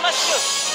Yamashu.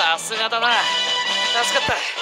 さすがだな。助かった。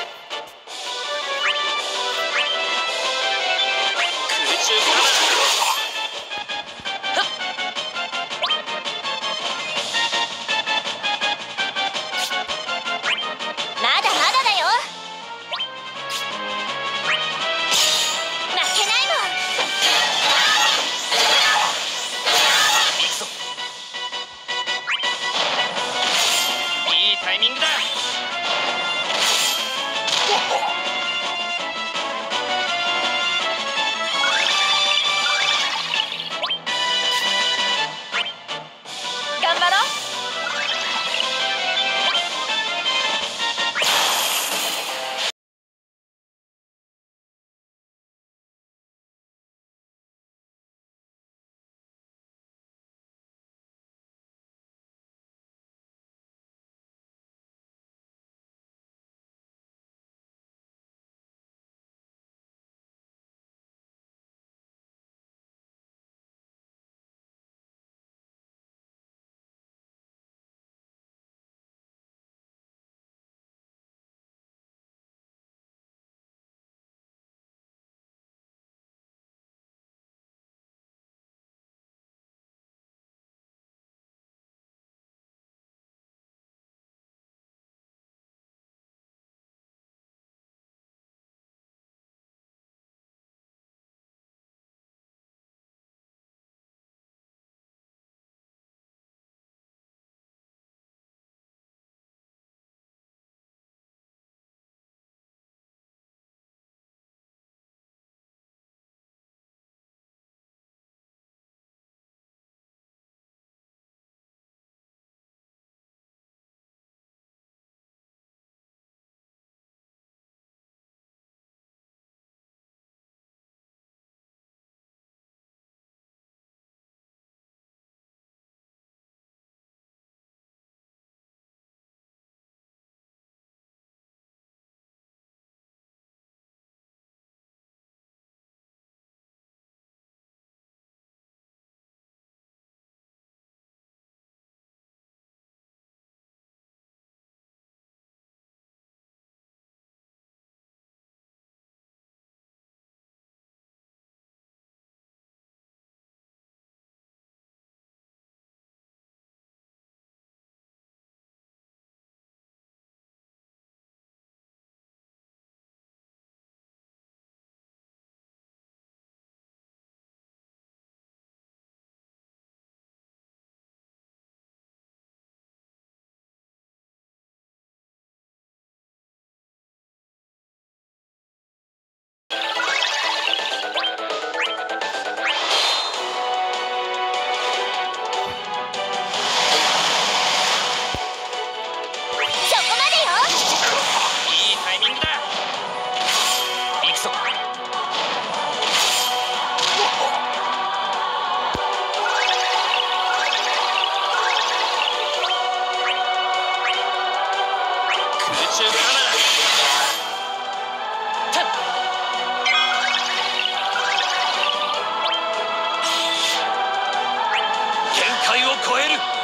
超える。